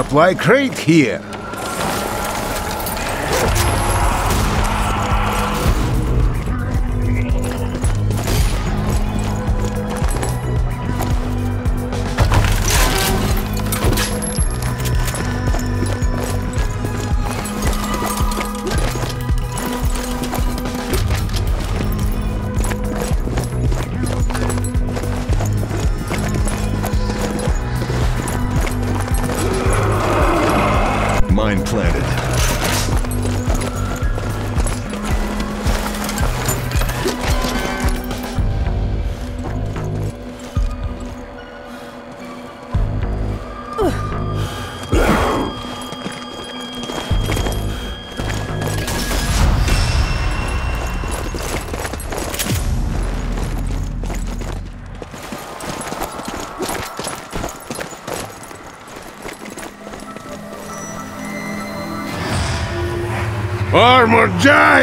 Supply crate here.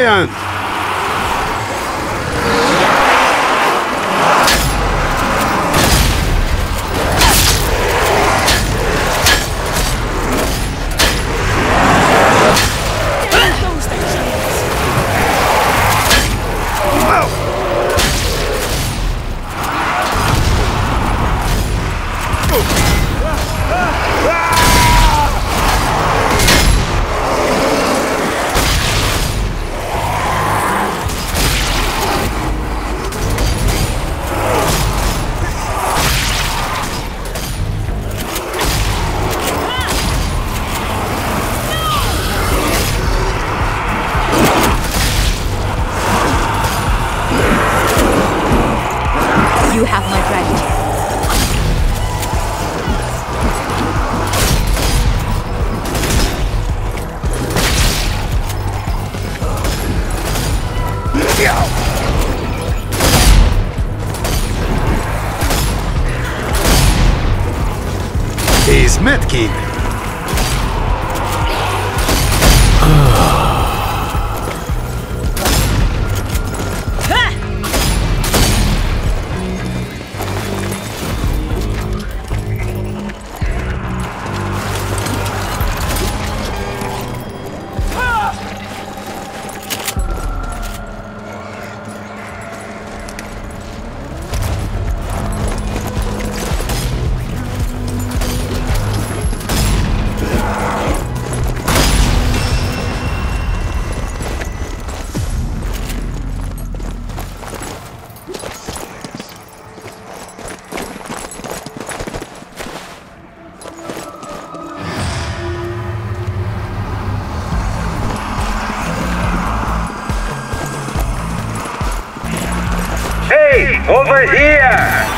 Armored You have my Hey, over here!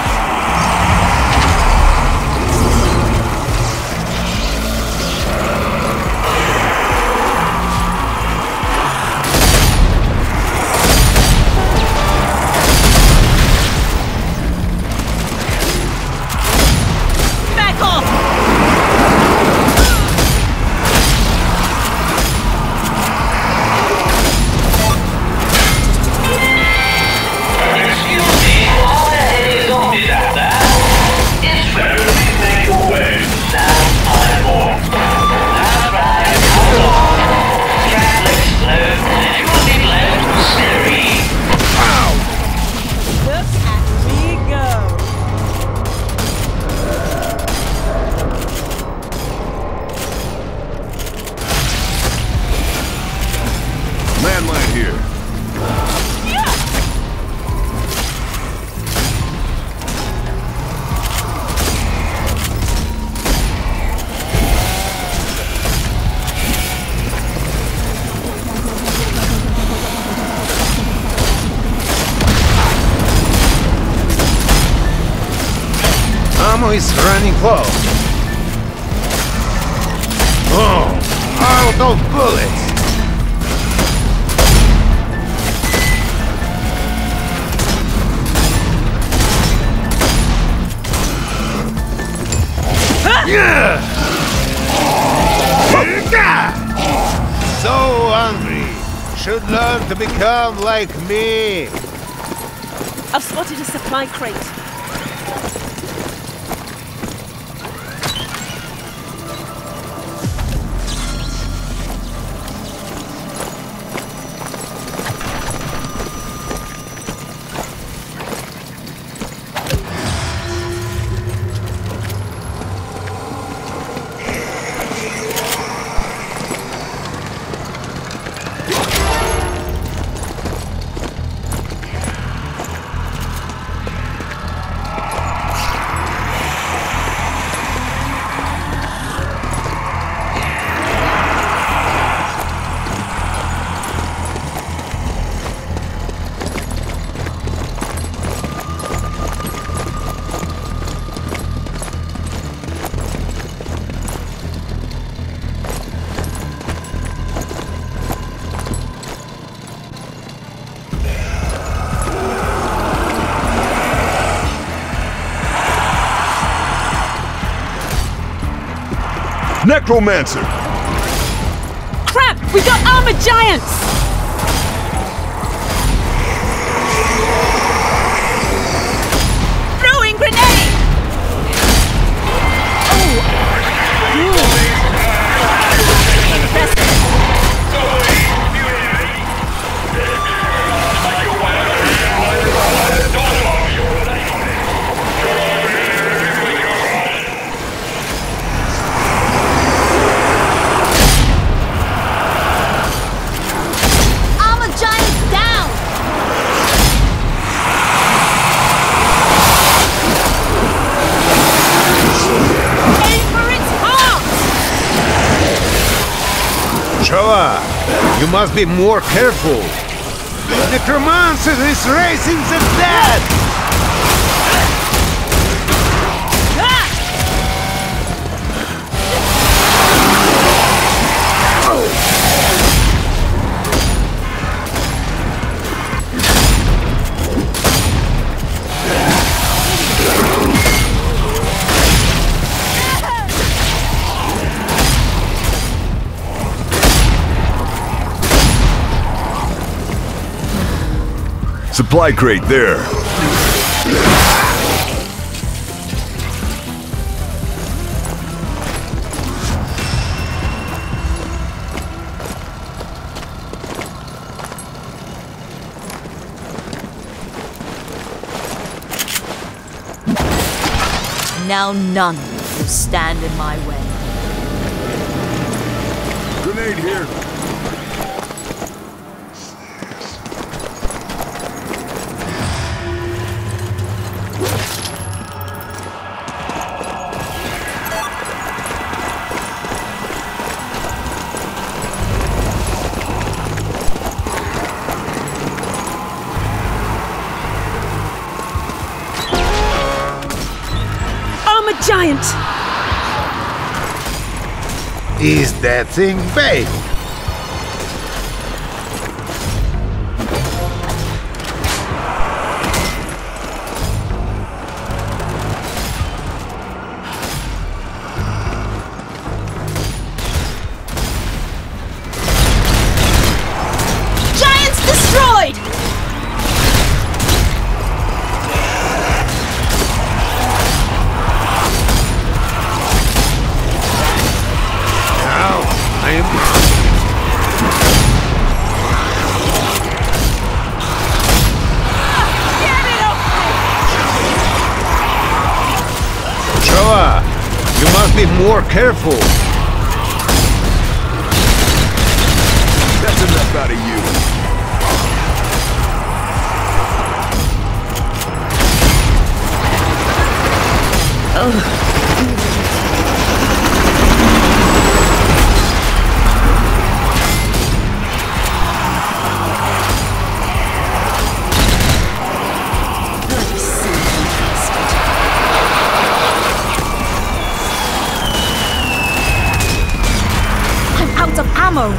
Ammo is running low. Oh, out of bullets. Yeah! So hungry. Should learn to become like me. I've spotted a supply crate. Necromancer! Crap! We got armored giants! You must be more careful. The necromancer is raising the dead! Supply crate there. Now none will stand in my way. Grenade here. Is that thing big? Ammo!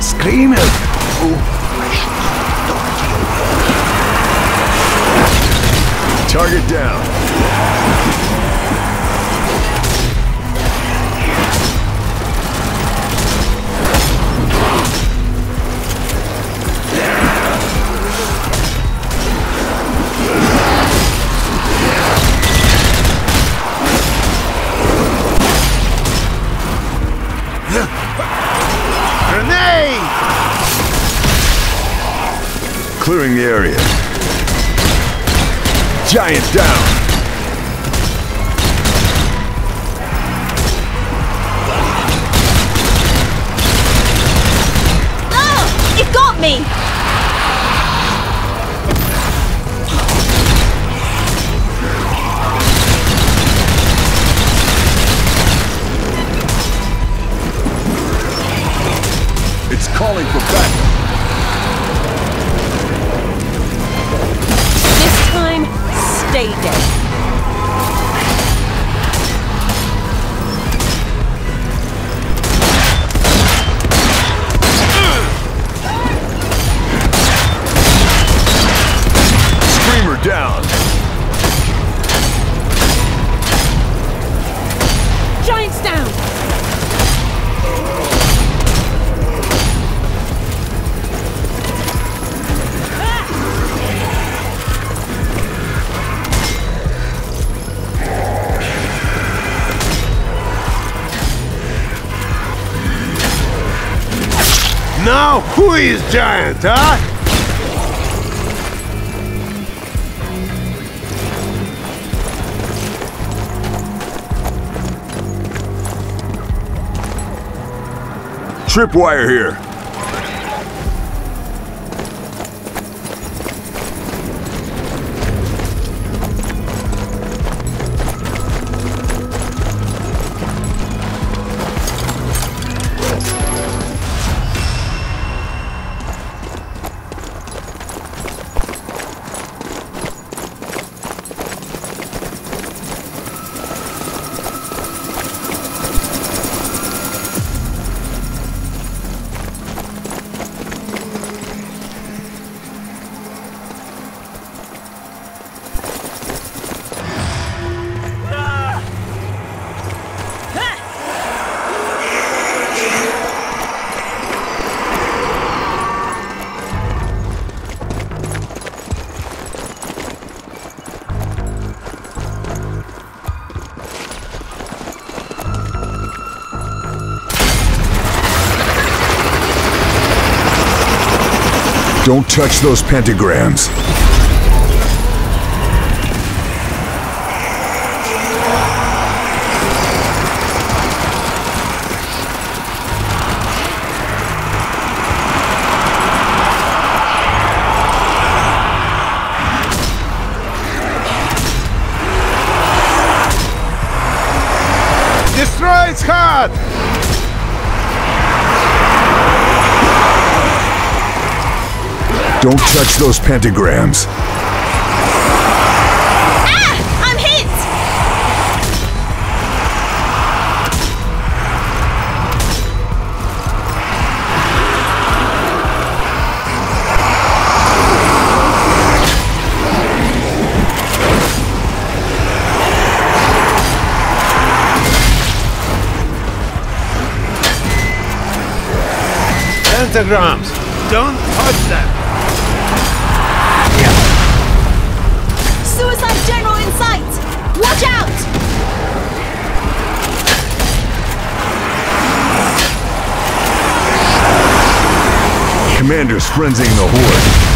Screamer! Target down. Clearing the area. Giant down. Stay Now giant, huh? Tripwire here. Don't touch those pentagrams. Don't touch those pentagrams. Ah! I'm hit! Pentagrams! Don't touch them! Commander's frenzying the horde.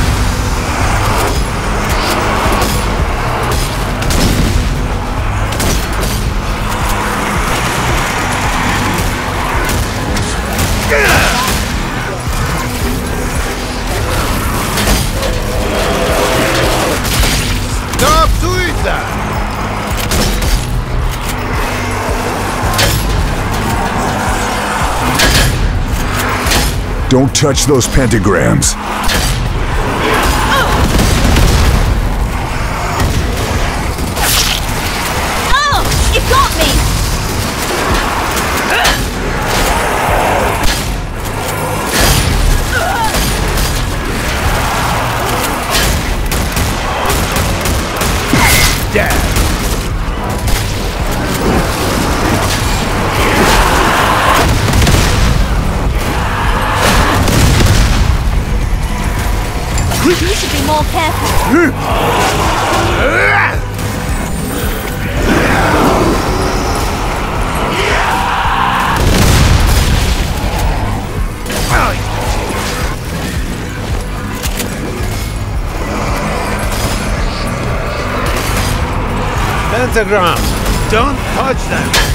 Don't touch those pentagrams. Pentagrams! Don't touch them!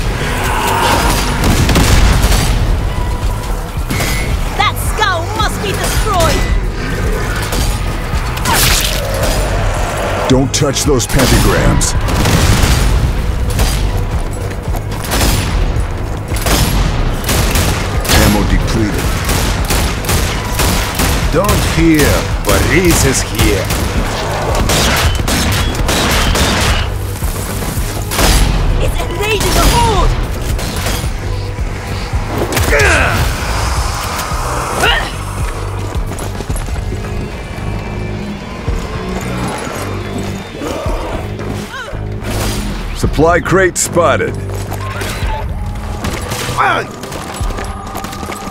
Don't touch those pentagrams. Ammo depleted. Don't fear, Boris is here. Supply crate spotted.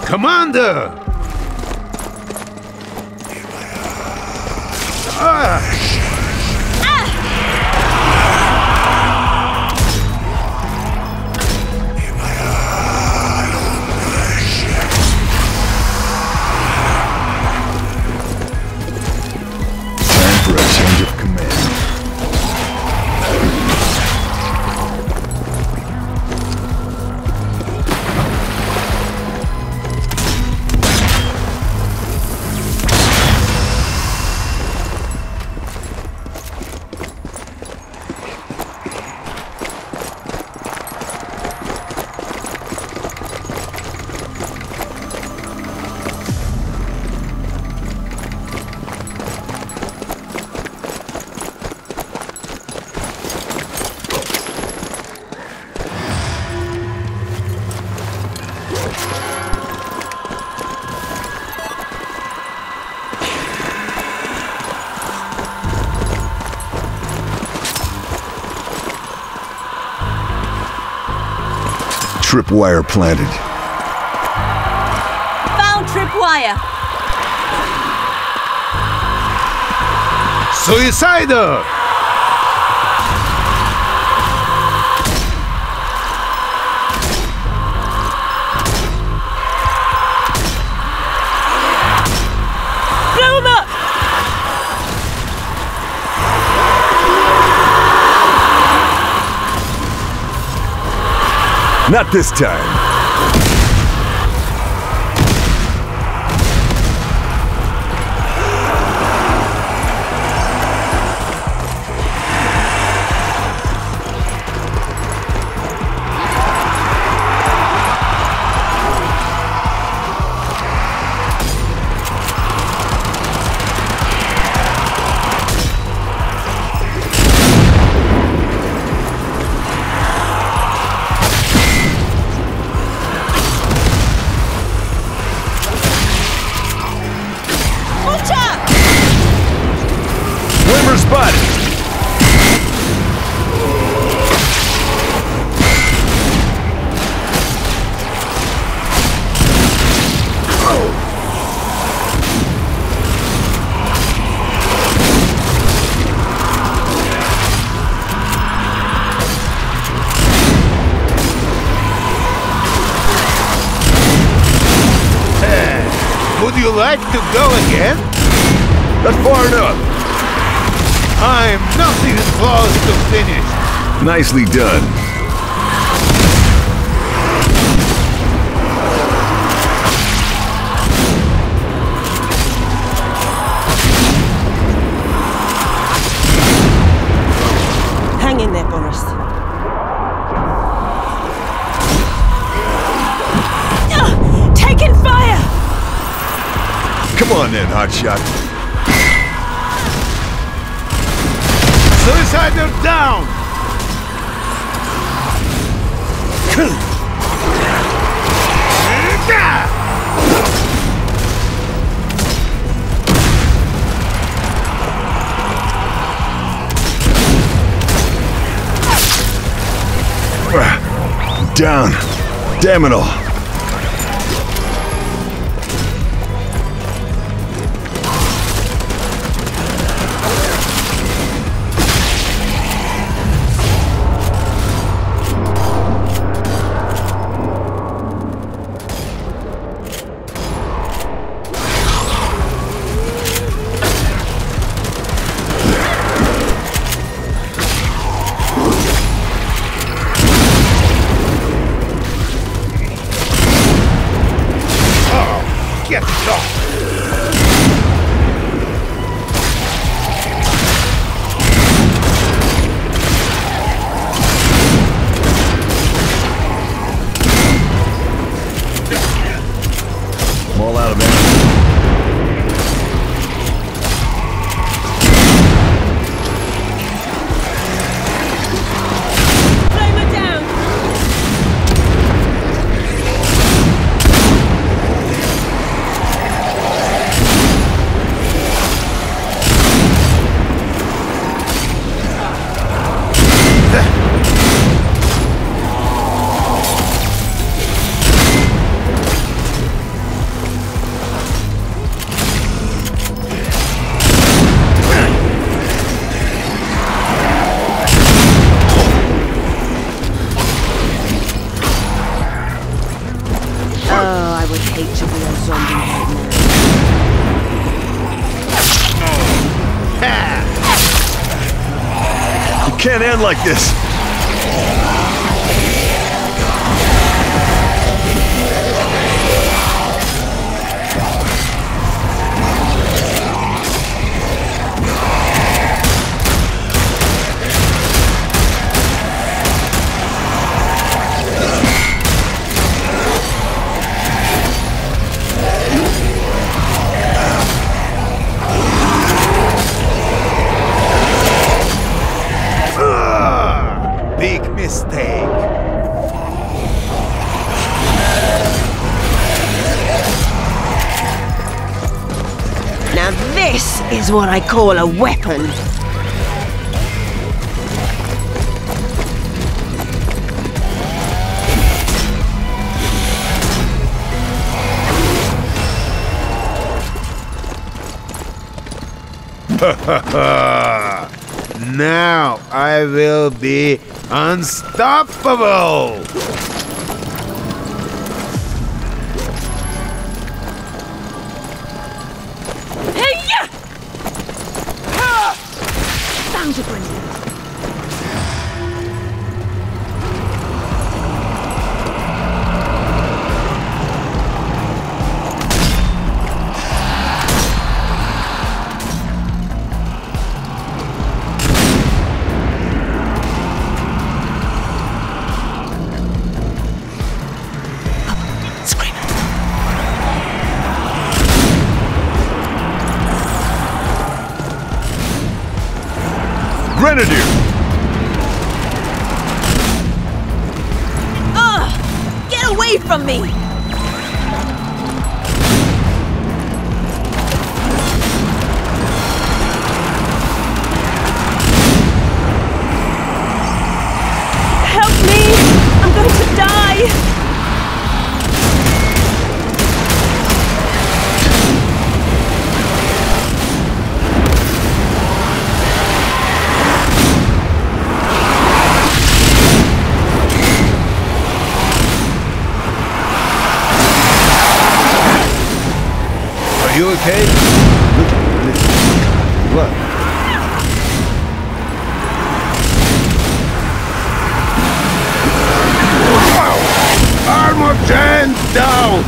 Commander! Tripwire planted. Found tripwire. Suicider! Not this time. Nicely done. Hang in there, Boris. Ah, Ugh, taking fire! Come on then, hotshot. Suicider down! Down. Damn it all. Like this. is what I call a weapon. now I will be unstoppable! From me! Okay? Look, look, what? Armor giant down!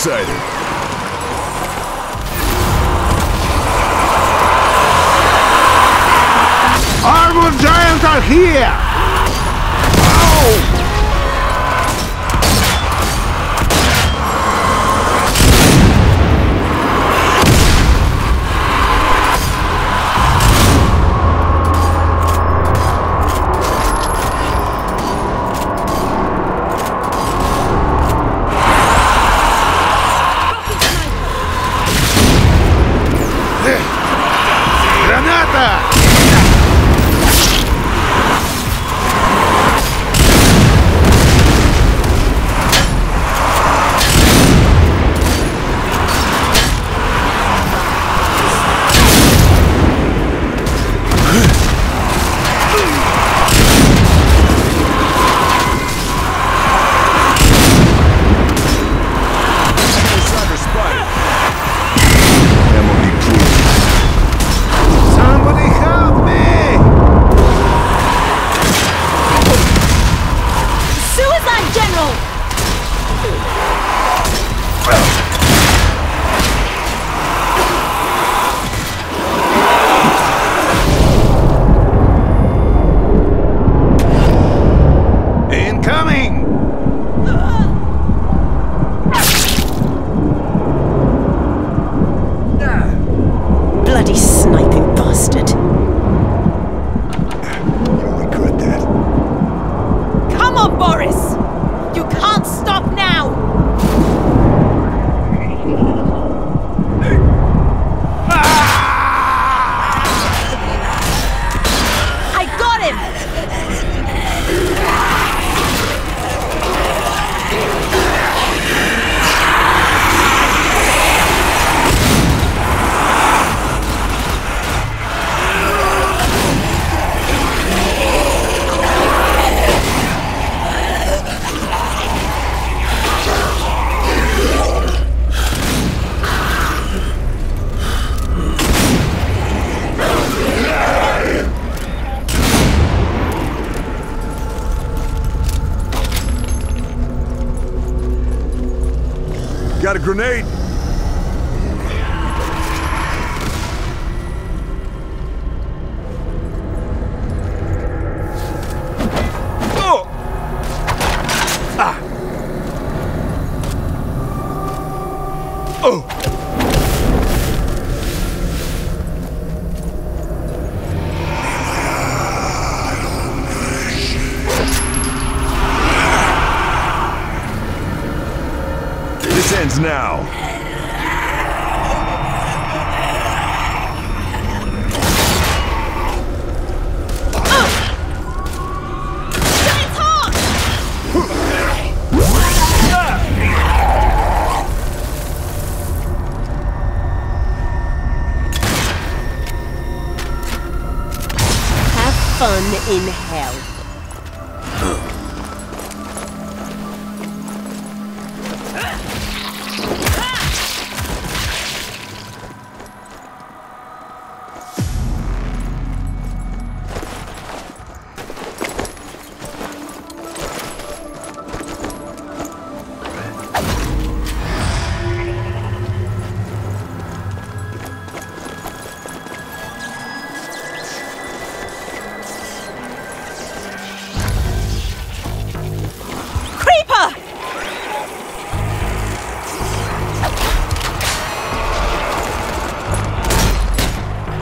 Suicider! Armor giants are here!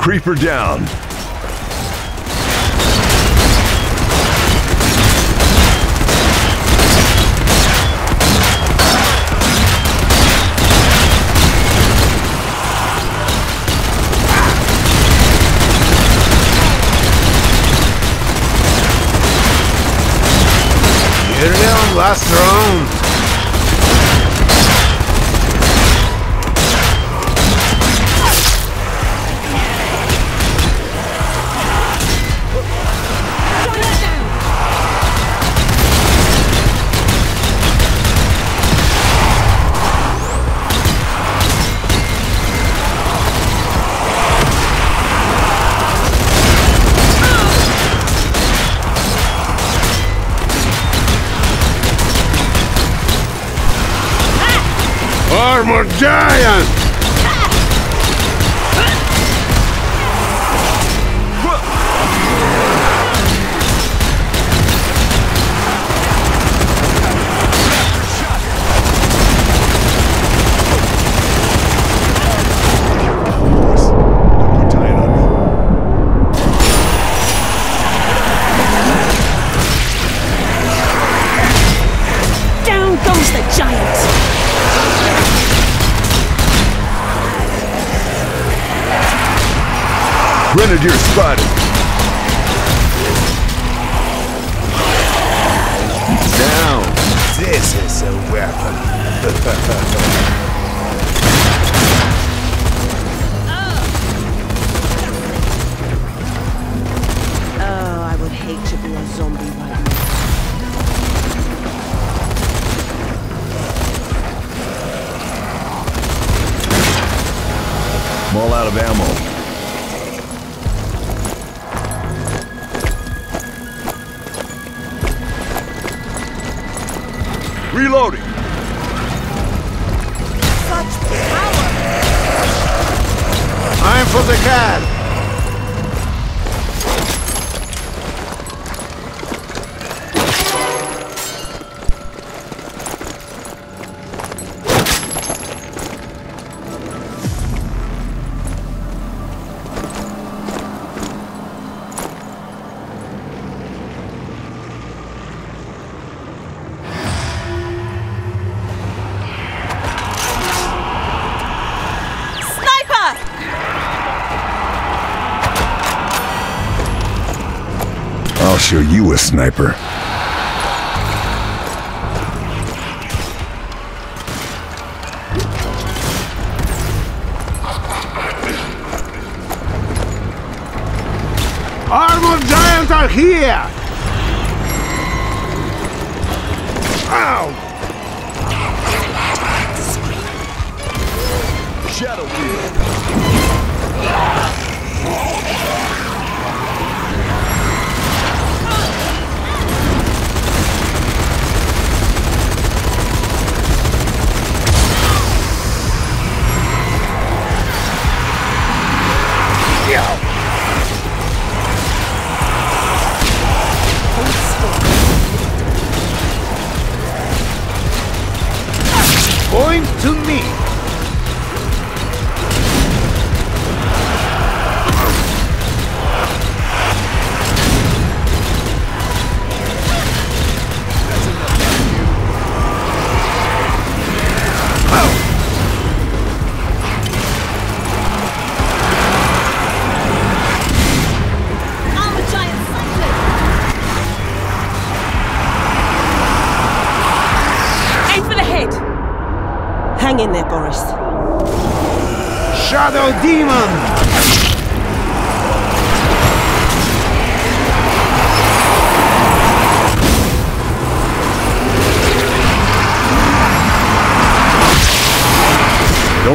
Creeper down. Last round. giant! But. show you a sniper. Armored giants are here! Ow! Point to me.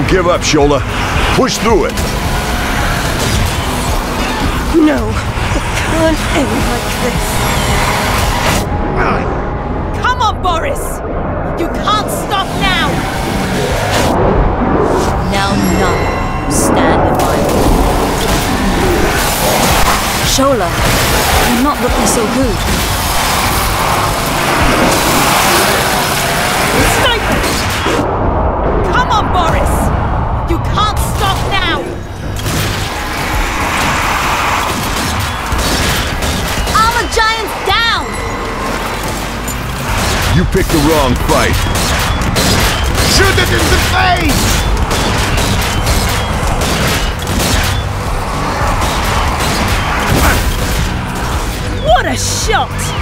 Don't give up, Shola. Push through it. No, it can't end like this. Come on, Boris! You can't stop now! Now none stand in my way. Shola, you're not looking so good. Picked the wrong fight. Shoot it in the face! What a shot!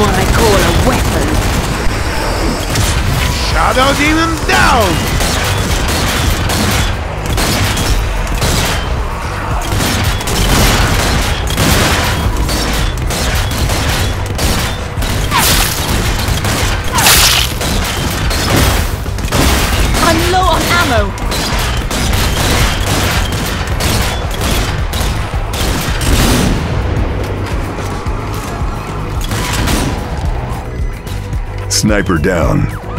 What I call a weapon. Shadow Demon down! Sniper down.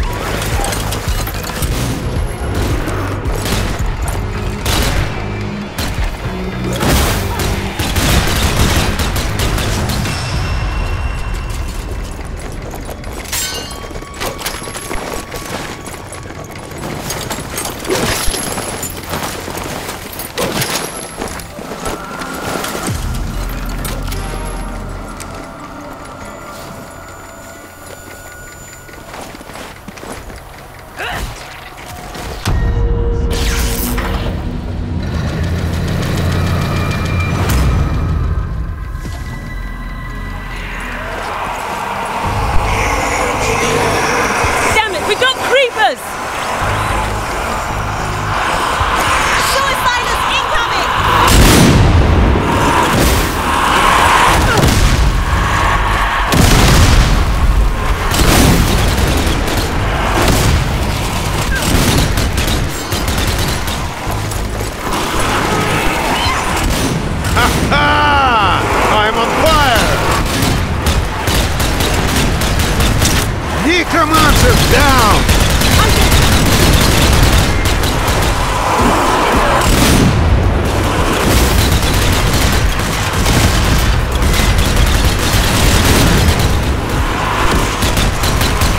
Necromancer down!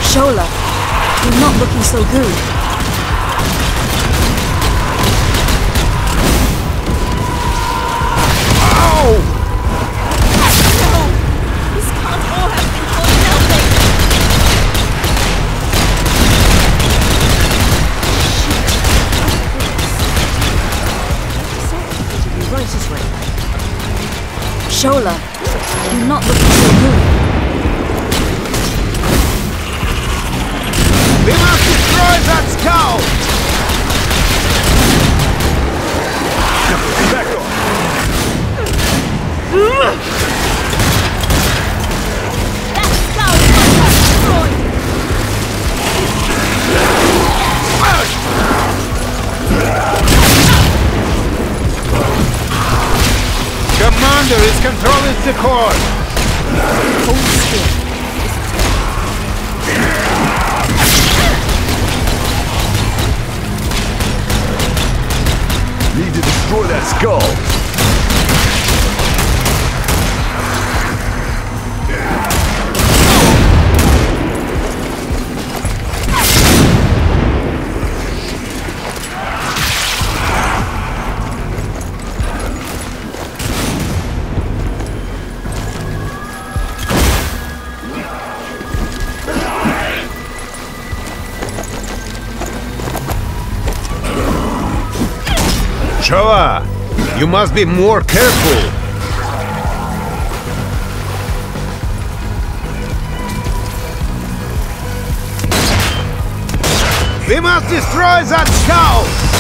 Shola, you're not looking so good. Shola, you're not looking so good. We must destroy that skull! is controlling the core! Need to destroy that skull! You must be more careful. We must destroy that cow!